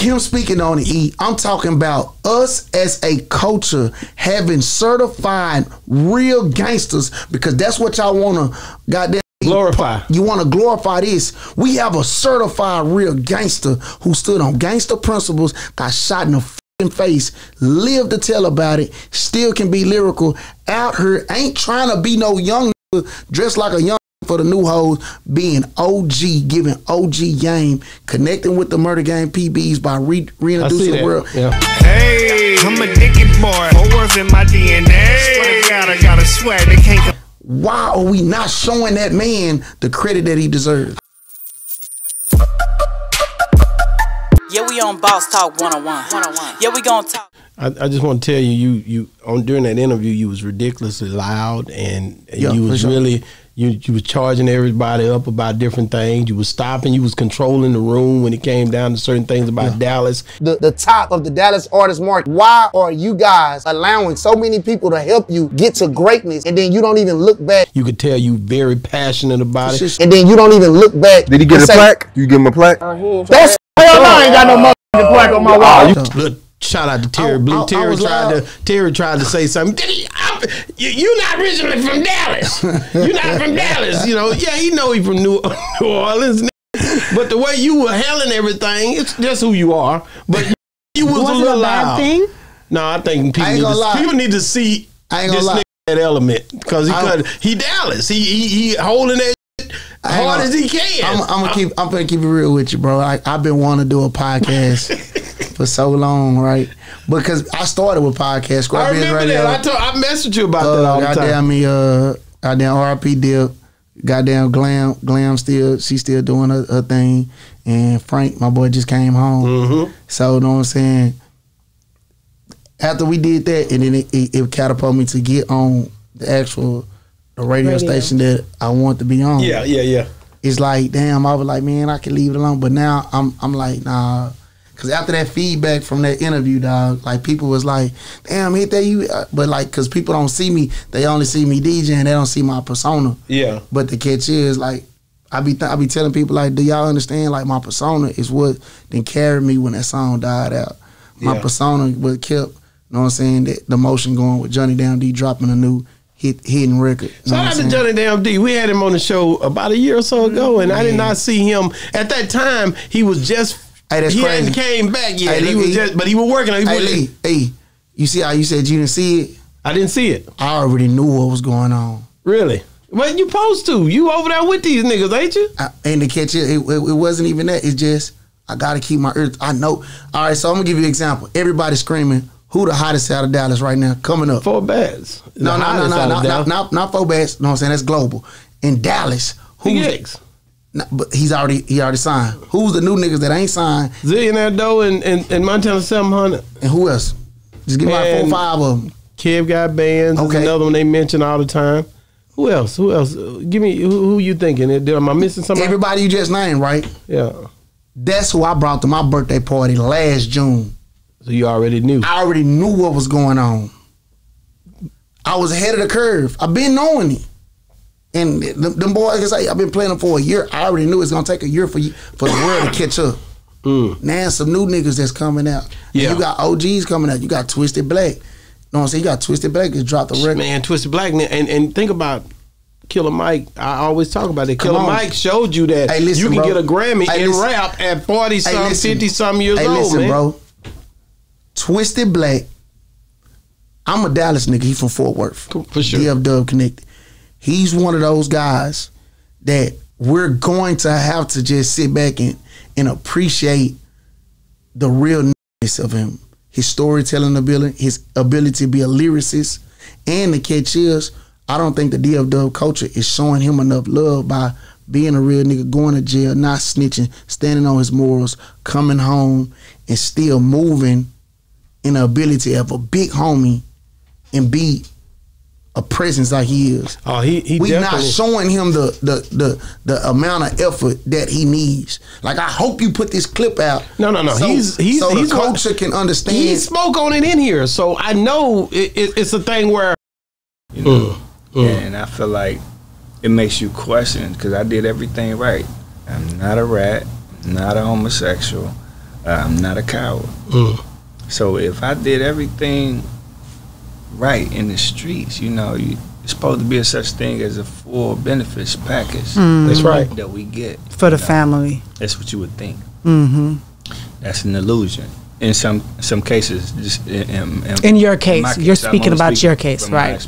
him speaking on the E, I'm talking about us as a culture having certified real gangsters because that's what y'all want to goddamn Glorify. You want to glorify this. We have a certified real gangster who stood on gangster principles, got shot in the fucking face, lived to tell about it, still can be lyrical, out here, ain't trying to be no young dressed like a young for the new hoes, being OG, giving OG game, connecting with the murder game PBs by re- reintroducing the that. world. Yeah. Hey, I'm a dicky boy. Fours in my DNA. Swear to God, I got a swag they can't. com- Why are we not showing that man the credit that he deserves? Yeah, we on Boss Talk 101. 101. Yeah, we gonna talk. I, I just want to tell you, you you on during that interview, you was ridiculously loud, and, and Yeah, you was sure. really you you was charging everybody up about different things. You was stopping, you was controlling the room when it came down to certain things about Dallas. the, the top of the Dallas artist market. Why are you guys allowing so many people to help you get to greatness and then you don't even look back? You could tell you very passionate about it. And then you don't even look back. Did he get a say, plaque? You give him a plaque? That's hell no, I ain't got no motherfucking plaque on my wall. Shout out to Terry oh, oh, I- Blue. I- I Terry tried loud. to Terry tried to say something. Did he, I, You're not originally from Dallas. You're not from Dallas. You know, yeah, he know he from New, New Orleans. But the way you were hailing everything, it's just who you are. But you, was, Was a it little a bad loud. thing? No, I think people need, lie. people need to see I ain't this gonna lie. that element because he could, he Dallas. He he, he holding that shit I ain't hard gonna- as he can. I'm, I'm gonna keep. I'm gonna keep it real with you, bro. I, I've been wanting to do a podcast for so long, right? Because I started with podcast, I Scrap Biz remember Radio. that. I told I messaged you about that uh, all the time. goddamn me, uh, goddamn RP Dip, goddamn Glam, Glam still, she still doing her, her thing, and Frank, my boy, just came home. Mm-hmm. So, you know what I'm saying? After we did that, and then it, it, it catapulted me to get on the actual the radio, Radio. station that I want to be on. Yeah, yeah, yeah. It's like, damn, I was like, man, I can leave it alone. But now I'm I'm like, nah. Cause after that feedback from that interview, dog, like people was like, damn, hit that you. uh," But like, cause people don't see me, they only see me DJing, they don't see my persona. Yeah. But the catch is like, I be th- I be telling people like, do y'all understand? Like my persona is what then carried me when that song died out. My Yeah. persona what kept, you know what I'm saying, that the motion going with Johnny Down D dropping a new hit hidden record. Shout out to? Johnny Damn D. We had him on the show about a year or so ago, and I did not see him at that time. He was just Hey, that's he crazy. hadn't came back yet. Hey, he was just, but he was working. He Hey Lee, hey, you see how you said you didn't see it? I didn't see it I already knew what was going on. really. Well, you supposed to. You over there with these niggas, ain't you? I, and to catch it, it, it, it wasn't even that. It's just I gotta keep my ears. I know. All right, so I'm gonna give you an example. Everybody screaming, "Who the hottest out of Dallas right now?" Coming up. 4Batz. no, no, no, no, no, not not 4Batz. No, I'm saying that's global. In Dallas, Who's no, but he's already he already signed. Who's the new niggas that ain't signed? Zillionaire Doe and, and, and Montana 700. And who else? Just give me like four or five of them. Kev got bands. Okay. Another one they mention all the time. Who else? Who else? Give me who, who you thinking? Am I missing somebody? Everybody you just named, right? yeah. That's who I brought to my birthday party last June. So you already knew. I already knew what was going on. I was ahead of the curve. I've been knowing it. And them, them boys, like I say, I've been playing them for a year. I already knew it's gonna take a year for you for the world to catch up. Mm. Now some new niggas that's coming out. And Yeah. you got OGs coming out. You got Twisted Black. You know what I'm saying? You got Twisted Black just dropped the record. Man, Twisted Black, and and think about Killer Mike. I always talk about it. Killer. Mike showed you that Hey, listen, you can bro. get a Grammy Hey, in rap at forty Hey, some, listen. fifty some years hey, old, listen, man. bro. Twisted Black. I'm a Dallas nigga. He's from Fort Worth. For sure. DF Dub connected. He's one of those guys that we're going to have to just sit back and and appreciate the realness of him. His storytelling ability, his ability to be a lyricist, and the catch is, I don't think the DF Dub culture is showing him enough love by being a real nigga, going to jail, not snitching, standing on his morals, coming home, and still moving in the ability of a big homie and be a presence like he is. Oh, he he we not showing him the, the the the amount of effort that he needs. Like I hope you put this clip out. No, no, no. So, he's he's so he's the one- culture can understand. He spoke on it in here, so I know it, it, it's a thing where you know. And I feel like it makes you question because I did everything right. I'm not a rat, not a homosexual. I'm not a coward. Mm. So if I did everything right in the streets, you know, you, it's supposed to be a such thing as a full benefits package That's right. that we get. for the know. family. That's what you would think. hmm That's an illusion. In some some cases, just in, in, In your case, my you're I'm speaking about speaking your case, right.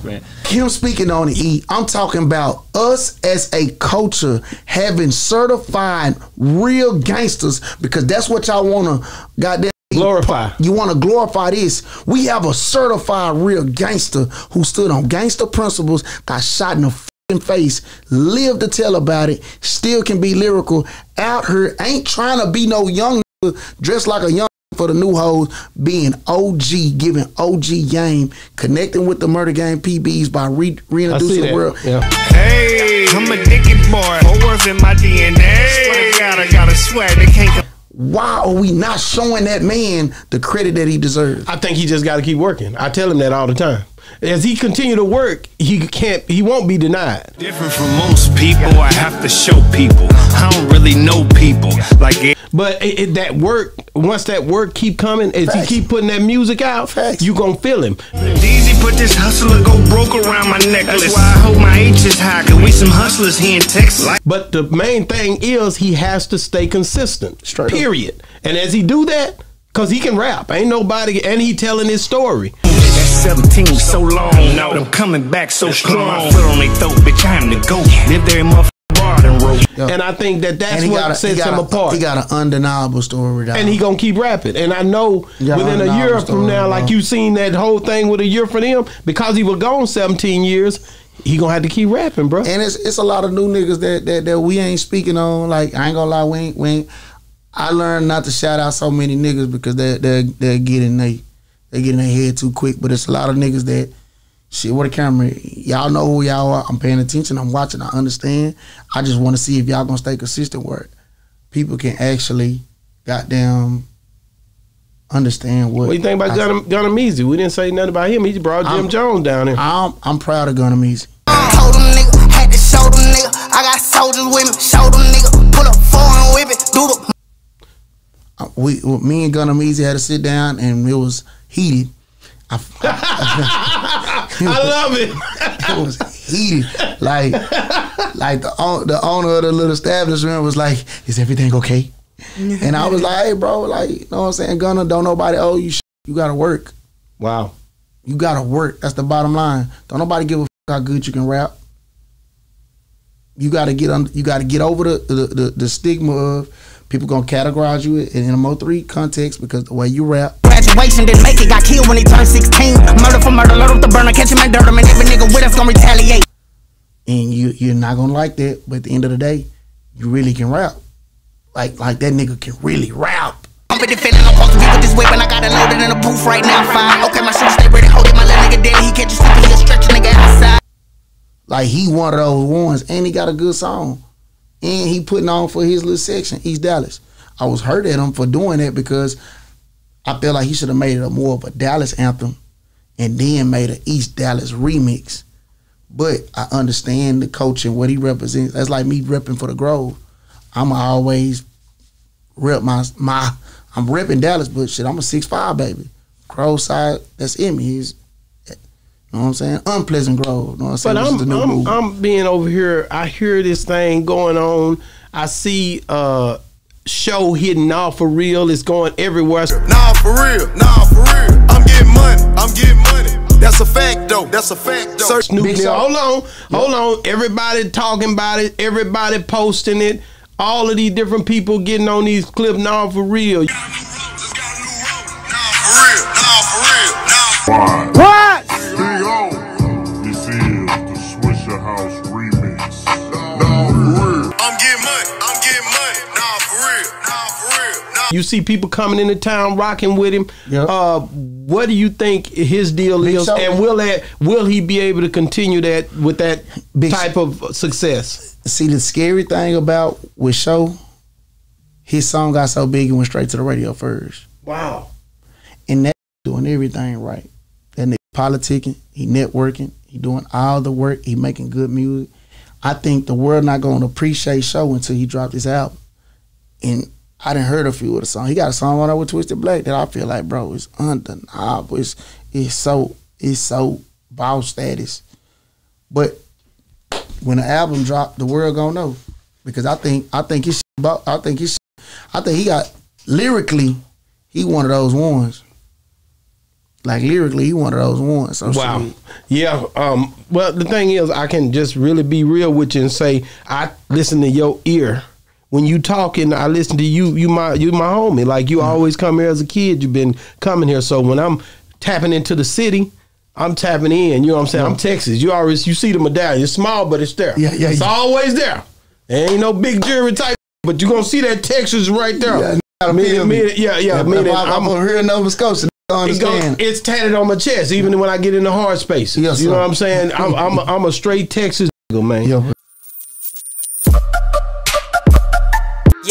him speaking on the E, I'm talking about us as a culture having certified real gangsters because that's what y'all want to goddamn Glorify. You want to glorify this. We have a certified real gangster who stood on gangster principles, got shot in the fucking face, lived to tell about it, still can be lyrical, out here, ain't trying to be no young nigga, dressed like a young for the new hoes, being OG, giving OG game, connecting with the murder game PBs by re- reintroducing the world. Yeah. Hey, I'm a dicky boy. Fours in my DNA. Swear to God, I got a swag they can't. Why are we not showing that man the credit that he deserves? I think he just got to keep working. I tell him that all the time. As he continue to work, he can't. He won't be denied. Different from most people, I have to show people. I don't really know people like it. But it, it, that work, once that work keep coming, as Facts. he keep putting that music out, Facts. you gonna feel him. Easy put this hustler go broke around my necklace. That's why I hold my H is high, cause we some hustlers here in Texas. But the main thing is he has to stay consistent. Straight up. period. And as he do that, cause he can rap, ain't nobody, and he telling his story. That 17 so long, no. I'm coming back so strong. My foot on their throat, bitch, I'm the goat. Live there in and And I think that that's what a, sets him a, apart. he got an undeniable story. And he gonna keep rapping. And I know within a year the from now, bro. like you seen that whole thing with a year for them, because he was gone 17 years, he gonna have to keep rapping, bro. and it's it's a lot of new niggas that, that that we ain't speaking on. Like I ain't gonna lie, we ain't, we ain't I learned not to shout out so many niggas because they they they getting they they getting their head too quick. But it's a lot of niggas that shit. What a camera, y'all know who y'all are. I'm paying attention. I'm watching. I understand. I just want to see if y'all gonna stay consistent where people can actually goddamn understand what. what you think about I- Gunna, Gunna Meize? We didn't say nothing about him. He just brought Jim I'm- Jones down here. I'm I'm proud of Gunna Meize. Told them nigga, had to show them nigga. I got soldiers with me, show them nigga. Pull up foreign whip it, do the Uh, we me and Gunna Meize had to sit down and it was heated. I, I love it. it was heated. Like like the the owner of the little establishment was like, "Is everything okay?" And I was like, "Hey, bro, like, you know what I'm saying? Gunna, don't nobody owe you. Shit. You gotta work. wow. You gotta work. That's the bottom line. Don't nobody give a f- how good you can rap. You gotta get on. You gotta get over the the, the, the stigma of people gonna categorize you in an Mo3 context because the way you rap. Graduation, didn't make it, got killed when he turned 16. Murder for murder, load up the burner, catch him and dirt him, and every nigga with us gonna retaliate. and you you're not gonna like that. But at the end of the day, you really can rap. Like like that nigga can really rap. I'm pretty feeling I'm supposed to be with this weapon. I got it loaded in a booth right now. Fine. Okay, my shooter stay ready. Hold it, my little nigga dead. He catch you slipping, he'll stretch a nigga outside. Like he one of those ones, and he got a good song, and he putting on for his little section, East Dallas. I was hurt at him for doing that because I feel like he should have made it a more of a Dallas anthem, and then made an East Dallas remix. But I understand the coach and what he represents. That's like me repping for the Grove. I'm always rep my my. I'm repping Dallas, but shit, I'm a six five baby. Grove side, that's in me. He's, you know what I'm saying? Unpleasant Grove. You know what I'm saying? But I'm, I'm. I'm being over here. I hear this thing going on. I see uh show hitting off for real. It's going everywhere. Nah, for real. Nah, for real. I'm getting money. I'm getting money. That's a fact, though. That's a fact, though. Search Big nuclear. Hold on, hold on. Everybody talking about it. Everybody posting it. All of these different people getting on these clips now for real. What? Big You see people coming into town rocking with him. Yep. Uh, what do you think his deal Big is, Sho. and will that will he be able to continue that with that Big type of success? See the scary thing about with Sho, his song got so big it went straight to the radio first. Wow. And that doing everything right. That nigga politicking, he networking, he doing all the work, he making good music. I think the world not gonna appreciate Sho until he dropped his album. And I didn't heard a few of the songs. He got a song on there with Twisted Black that I feel like, bro, it's undeniable. It's it's so it's so boss status. But when the album dropped, the world gonna know because I think I think he's about I think he's I think he got lyrically he one of those ones. Like lyrically, he one of those ones. So Wow. shit. Yeah. Um. Well, the thing is, I can just really be real with you and say I listen to your ear when you talking. I listen to you. You my you my homie. Like you mm-hmm. always come here as a kid. You've been coming here. So when I'm tapping into the city. I'm tapping in, you know what I'm saying? I'm Texas. You always you see the medallion. It's small, but it's there. Yeah, yeah, It's yeah. always there. There ain't no big jury type, but you gonna see that Texas right there. Yeah, gotta me. meaning- yeah, yeah. If Meaning I'm, I'm, from real Nova Scotia. It go, understand. it's tatted on my chest, even when I get in the hard spaces. Yes, you know what I'm saying? I'm I'm a, I'm a straight Texas nigga, man. Yeah,